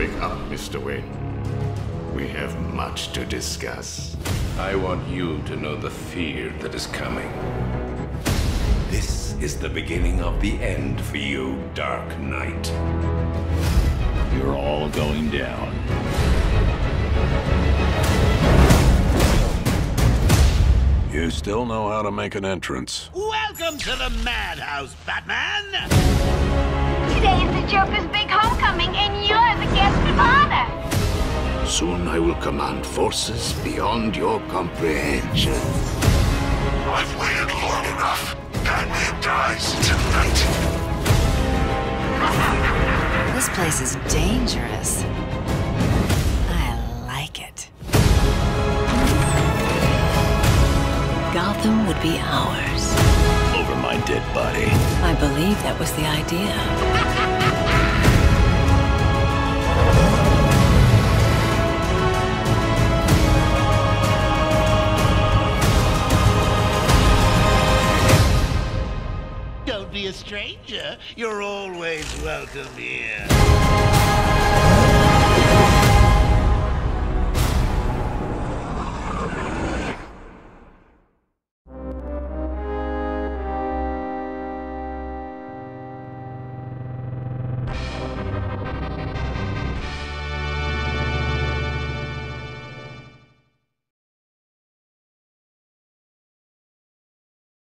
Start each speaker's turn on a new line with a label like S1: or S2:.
S1: Wake up, Mr. Wayne. We have much to discuss.
S2: I want you to know the fear that is coming. This is the beginning of the end for you, Dark Knight.
S3: You're all going down.
S4: You still know how to make an entrance.
S5: Welcome to the madhouse, Batman!
S1: Soon I will command forces beyond your comprehension.
S6: I've waited long enough. Batman dies tonight.
S7: This place is dangerous. I like it. Gotham would be ours.
S3: Over my dead body.
S7: I believe that was the idea.
S5: Be a stranger. You're always welcome here.